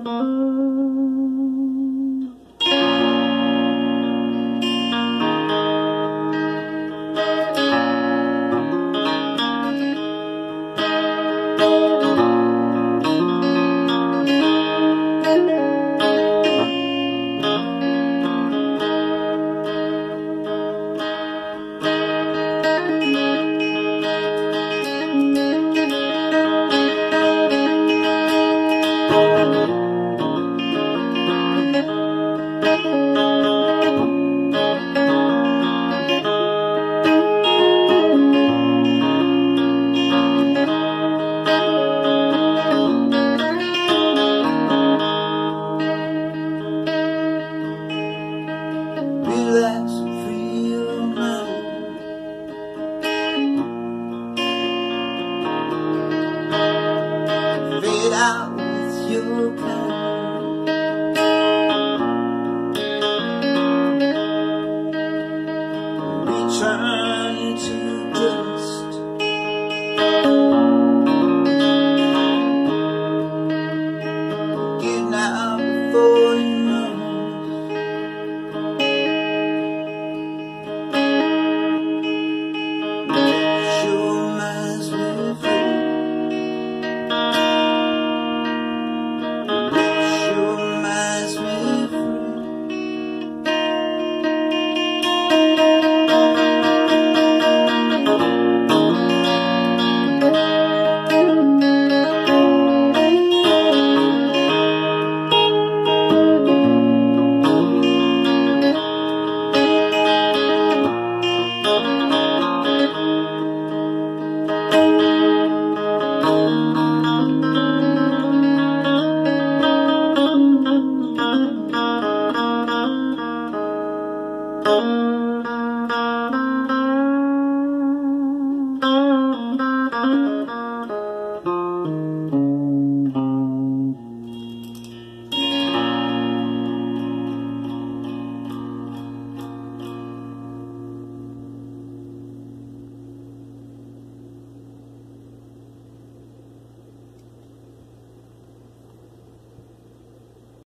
Música your blood. Return to the